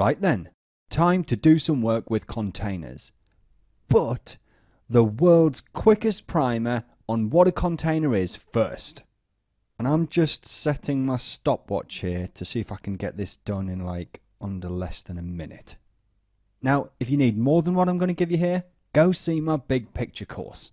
Right then, time to do some work with containers. But the world's quickest primer on what a container is first. And I'm just setting my stopwatch here to see if I can get this done in like under less than a minute. Now, if you need more than what I'm going to give you here, go see my big picture course.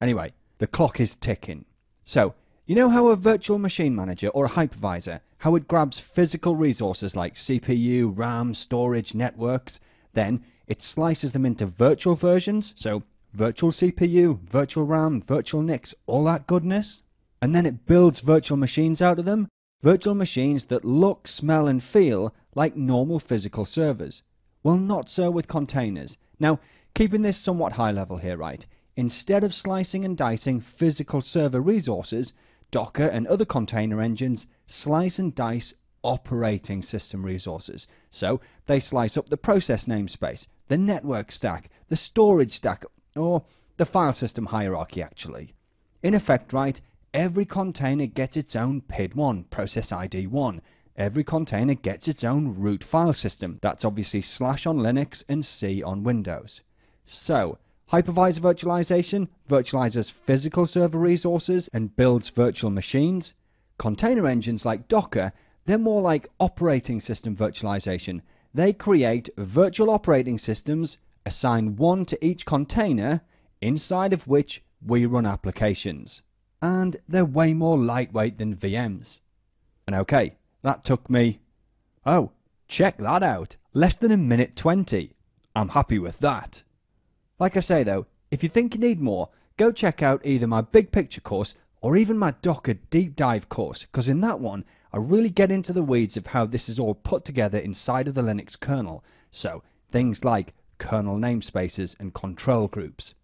Anyway, the clock is ticking. So, you know how a virtual machine manager or a hypervisor, how it grabs physical resources like CPU, RAM, storage, networks, then it slices them into virtual versions, so virtual CPU, virtual RAM, virtual NICs, all that goodness? And then it builds virtual machines out of them, virtual machines that look, smell and feel like normal physical servers. Well, not so with containers. Now, keeping this somewhat high level here, right? Instead of slicing and dicing physical server resources, Docker and other container engines slice and dice operating system resources. So they slice up the process namespace, the network stack, the storage stack, or the file system hierarchy actually. In effect, right, every container gets its own PID1, process ID 1. Every container gets its own root file system. That's obviously slash on Linux and C on Windows. So, Hypervisor virtualization virtualizes physical server resources and builds virtual machines. Container engines like Docker, they're more like operating system virtualization. They create virtual operating systems, assign one to each container, inside of which we run applications. And they're way more lightweight than VMs. And okay, that took me. Oh, check that out. Less than a minute 20. I'm happy with that. Like I say though, if you think you need more, go check out either my big picture course or even my Docker deep dive course, because in that one, I really get into the weeds of how this is all put together inside of the Linux kernel. So, things like kernel namespaces and control groups.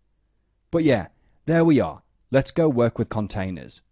But yeah, there we are. Let's go work with containers.